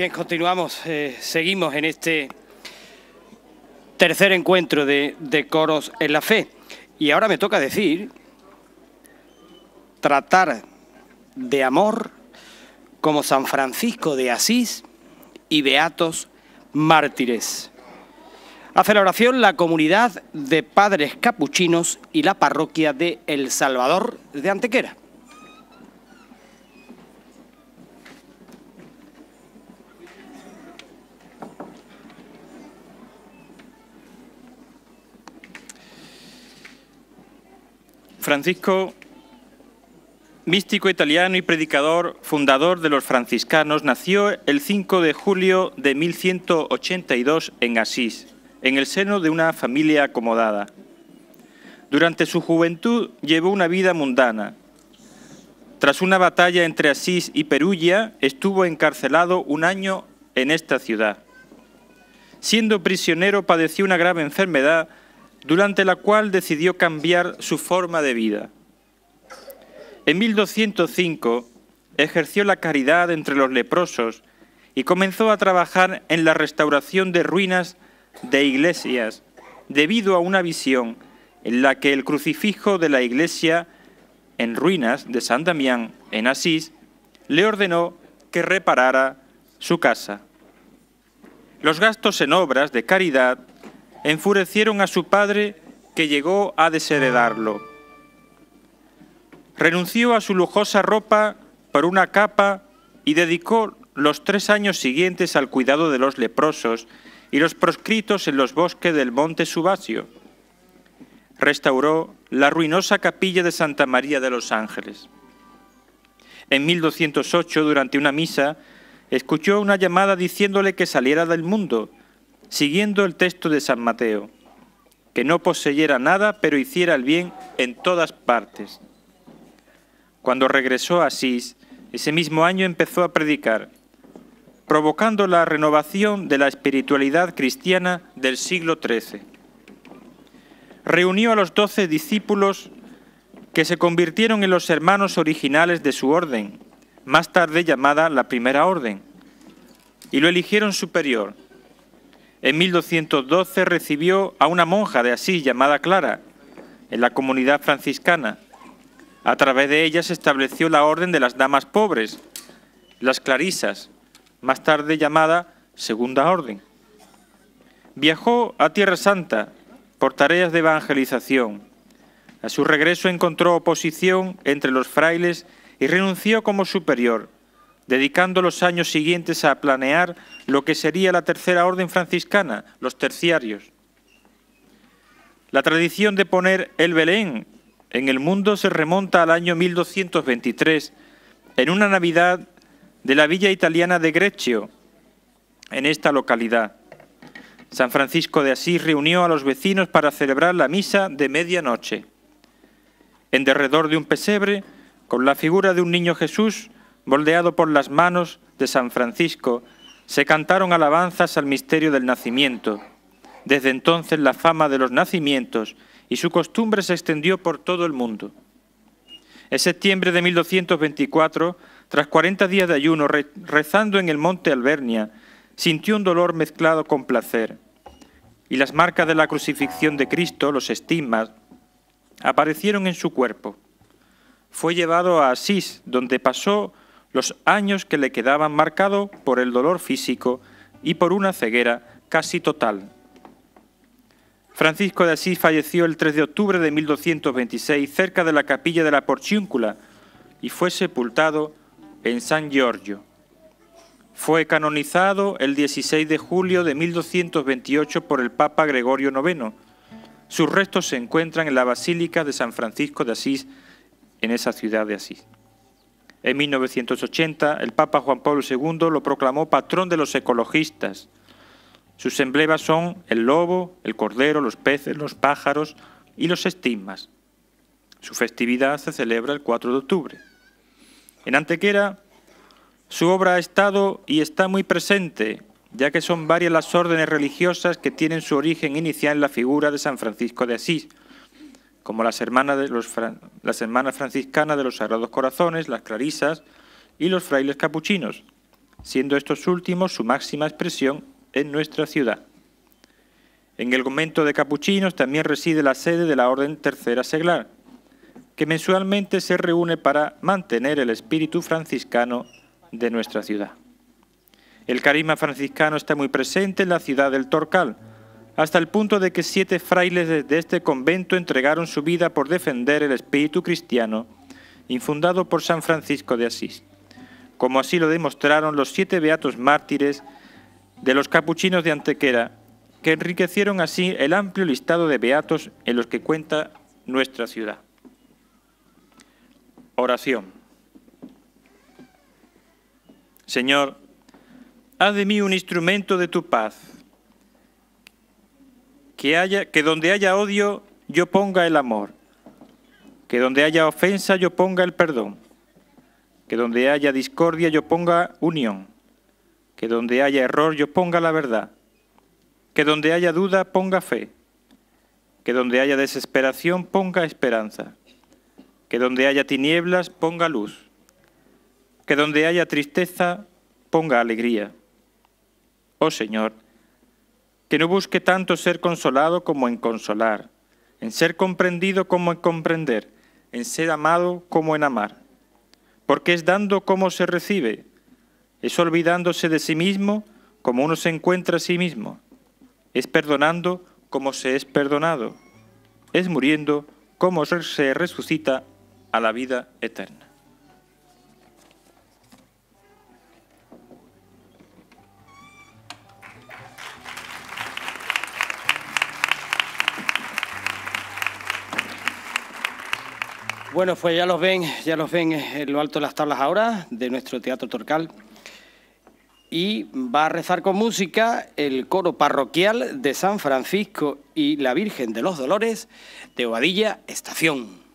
Bien, continuamos, eh, seguimos en este tercer encuentro de, de coros en la fe. Y ahora me toca decir, tratar de amor como San Francisco de Asís y Beatos Mártires. Hace la oración la comunidad de padres capuchinos y la parroquia de El Salvador de Antequera. Francisco, místico italiano y predicador, fundador de los franciscanos, nació el 5 de julio de 1182 en Asís, en el seno de una familia acomodada. Durante su juventud llevó una vida mundana. Tras una batalla entre Asís y Perugia, estuvo encarcelado un año en esta ciudad. Siendo prisionero padeció una grave enfermedad durante la cual decidió cambiar su forma de vida. En 1205 ejerció la caridad entre los leprosos y comenzó a trabajar en la restauración de ruinas de iglesias debido a una visión en la que el crucifijo de la iglesia en ruinas de San Damián, en Asís, le ordenó que reparara su casa. Los gastos en obras de caridad enfurecieron a su padre que llegó a desheredarlo. Renunció a su lujosa ropa por una capa y dedicó los tres años siguientes al cuidado de los leprosos y los proscritos en los bosques del monte Subasio. Restauró la ruinosa capilla de Santa María de los Ángeles. En 1208, durante una misa, escuchó una llamada diciéndole que saliera del mundo siguiendo el texto de San Mateo, que no poseyera nada, pero hiciera el bien en todas partes. Cuando regresó a Asís, ese mismo año empezó a predicar, provocando la renovación de la espiritualidad cristiana del siglo XIII. Reunió a los doce discípulos que se convirtieron en los hermanos originales de su orden, más tarde llamada la Primera Orden, y lo eligieron superior, en 1212 recibió a una monja de Asís llamada Clara en la comunidad franciscana. A través de ella se estableció la orden de las damas pobres, las clarisas, más tarde llamada Segunda Orden. Viajó a Tierra Santa por tareas de evangelización. A su regreso encontró oposición entre los frailes y renunció como superior dedicando los años siguientes a planear lo que sería la tercera orden franciscana, los terciarios. La tradición de poner el Belén en el mundo se remonta al año 1223, en una Navidad de la villa italiana de Greccio, en esta localidad. San Francisco de Asís reunió a los vecinos para celebrar la misa de medianoche. En derredor de un pesebre, con la figura de un niño Jesús, moldeado por las manos de San Francisco, se cantaron alabanzas al misterio del nacimiento. Desde entonces la fama de los nacimientos y su costumbre se extendió por todo el mundo. En septiembre de 1224, tras 40 días de ayuno, rezando en el monte Albernia, sintió un dolor mezclado con placer. Y las marcas de la crucifixión de Cristo, los estigmas, aparecieron en su cuerpo. Fue llevado a Asís, donde pasó los años que le quedaban marcados por el dolor físico y por una ceguera casi total. Francisco de Asís falleció el 3 de octubre de 1226 cerca de la capilla de la Porciúncula y fue sepultado en San Giorgio. Fue canonizado el 16 de julio de 1228 por el Papa Gregorio IX. Sus restos se encuentran en la Basílica de San Francisco de Asís, en esa ciudad de Asís. En 1980, el Papa Juan Pablo II lo proclamó patrón de los ecologistas. Sus emblemas son el lobo, el cordero, los peces, los pájaros y los estigmas. Su festividad se celebra el 4 de octubre. En Antequera, su obra ha estado y está muy presente, ya que son varias las órdenes religiosas que tienen su origen inicial en la figura de San Francisco de Asís, como las hermanas, franciscanas de los Sagrados Corazones, las clarisas y los frailes capuchinos, siendo estos últimos su máxima expresión en nuestra ciudad. En el convento de capuchinos también reside la sede de la Orden Tercera Seglar, que mensualmente se reúne para mantener el espíritu franciscano de nuestra ciudad. El carisma franciscano está muy presente en la ciudad del Torcal, hasta el punto de que siete frailes de este convento entregaron su vida por defender el espíritu cristiano infundado por San Francisco de Asís, como así lo demostraron los siete beatos mártires de los capuchinos de Antequera, que enriquecieron así el amplio listado de beatos en los que cuenta nuestra ciudad. Oración. Señor, haz de mí un instrumento de tu paz, que, haya, que donde haya odio yo ponga el amor, que donde haya ofensa yo ponga el perdón, que donde haya discordia yo ponga unión, que donde haya error yo ponga la verdad, que donde haya duda ponga fe, que donde haya desesperación ponga esperanza, que donde haya tinieblas ponga luz, que donde haya tristeza ponga alegría. Oh Señor, que no busque tanto ser consolado como en consolar, en ser comprendido como en comprender, en ser amado como en amar. Porque es dando como se recibe, es olvidándose de sí mismo como uno se encuentra a sí mismo, es perdonando como se es perdonado, es muriendo como se resucita a la vida eterna. Bueno, pues ya los ven, ya los ven en lo alto de las tablas ahora de nuestro Teatro Torcal. Y va a rezar con música el coro parroquial de San Francisco y la Virgen de los Dolores de Oadilla Estación.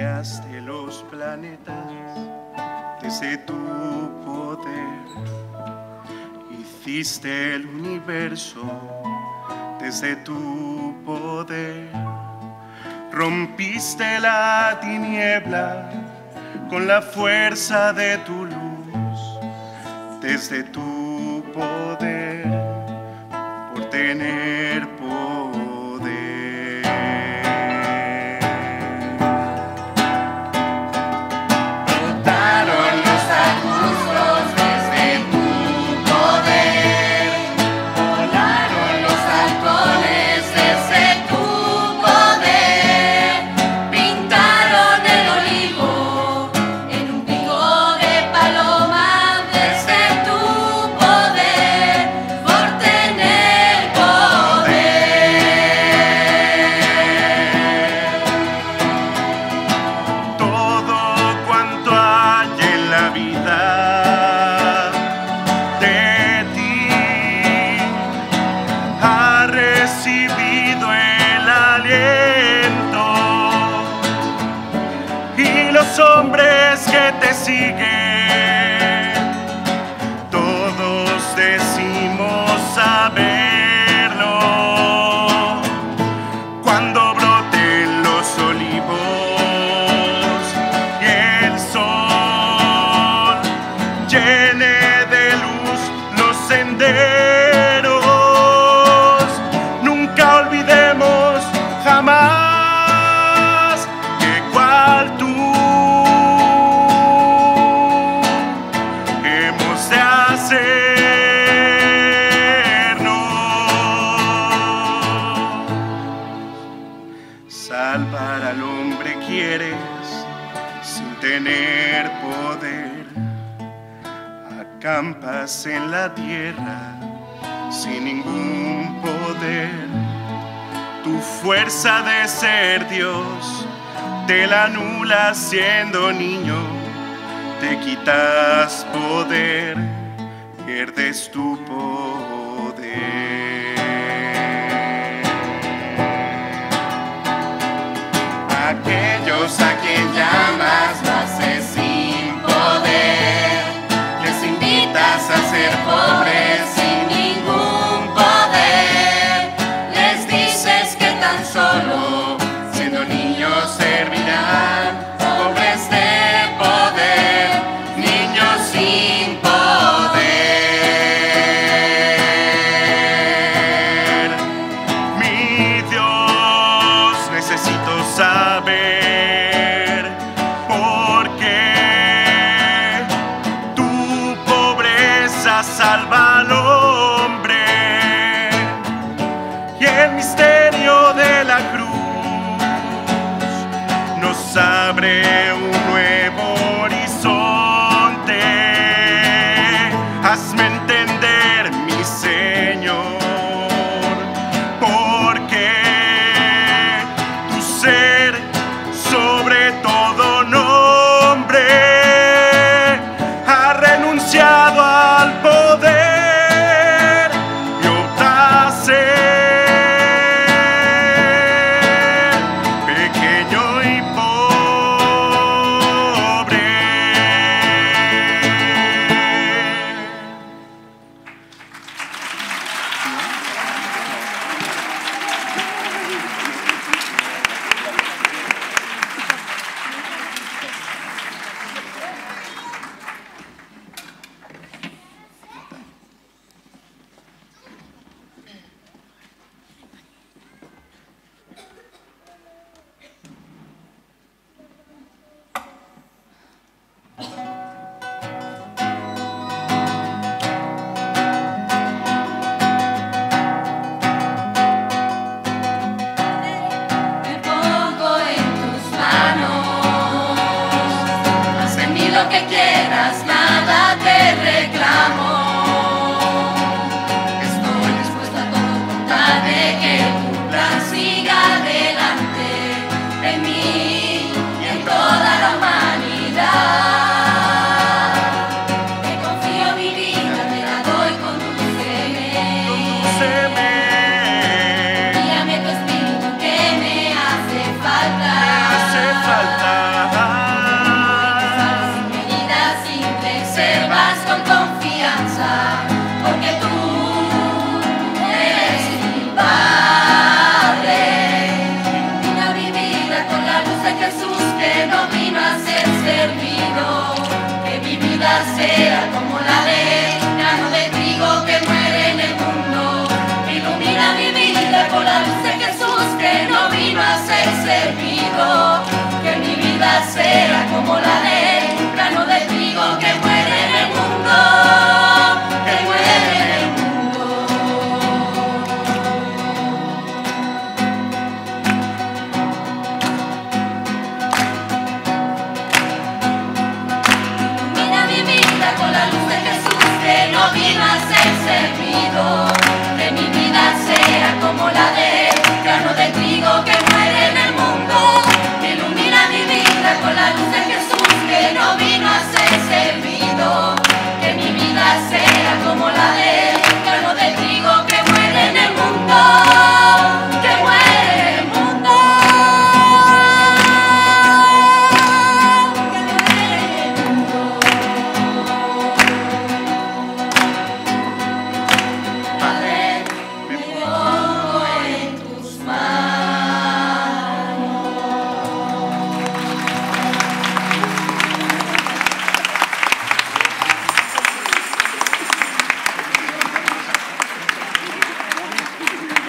creaste los planetas desde tu poder. Hiciste el universo desde tu poder. Rompiste la tiniebla con la fuerza de tu luz desde tu tener poder, acampas en la tierra sin ningún poder. Tu fuerza de ser Dios te la anula siendo niño, te quitas poder, pierdes tu poder. aquellos a quien vida sea como la del grano de trigo que muere en el mundo.